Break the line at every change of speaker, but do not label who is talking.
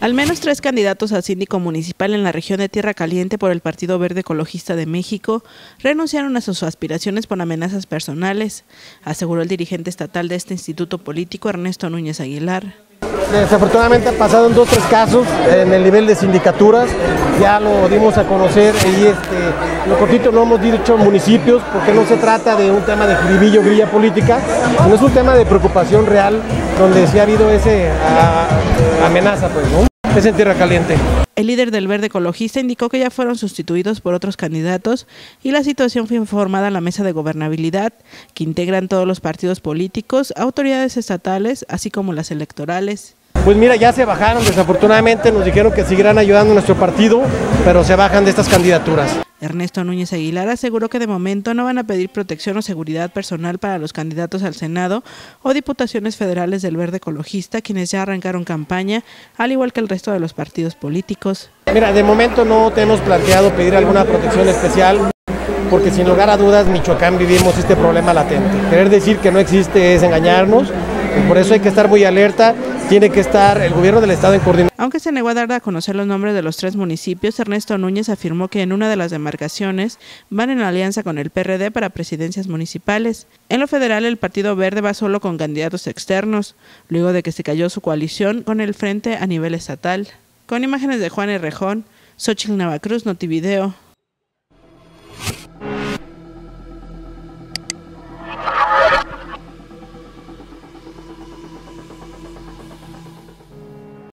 Al menos tres candidatos a síndico municipal en la región de Tierra Caliente por el Partido Verde Ecologista de México renunciaron a sus aspiraciones por amenazas personales, aseguró el dirigente estatal de este instituto político, Ernesto Núñez Aguilar.
Desafortunadamente en dos o tres casos en el nivel de sindicaturas, ya lo dimos a conocer y este, lo cortito no hemos dicho municipios porque no se trata de un tema de jiribillo, grilla política, sino es un tema de preocupación real donde sí ha habido esa amenaza, pues, ¿no? Es en Tierra Caliente.
El líder del Verde Ecologista indicó que ya fueron sustituidos por otros candidatos y la situación fue informada a la mesa de gobernabilidad, que integran todos los partidos políticos, autoridades estatales, así como las electorales.
Pues mira, ya se bajaron, desafortunadamente nos dijeron que seguirán ayudando a nuestro partido, pero se bajan de estas candidaturas.
Ernesto Núñez Aguilar aseguró que de momento no van a pedir protección o seguridad personal para los candidatos al Senado o diputaciones federales del Verde Ecologista, quienes ya arrancaron campaña, al igual que el resto de los partidos políticos.
Mira, de momento no tenemos planteado pedir alguna protección especial porque sin lugar a dudas Michoacán vivimos este problema latente. Querer decir que no existe es engañarnos, por eso hay que estar muy alerta tiene que estar el gobierno del estado en coordinación.
Aunque se negó a dar a conocer los nombres de los tres municipios, Ernesto Núñez afirmó que en una de las demarcaciones van en alianza con el PRD para presidencias municipales. En lo federal, el Partido Verde va solo con candidatos externos, luego de que se cayó su coalición con el Frente a nivel estatal. Con imágenes de Juan Errejón, Xochitl Navacruz, Notivideo.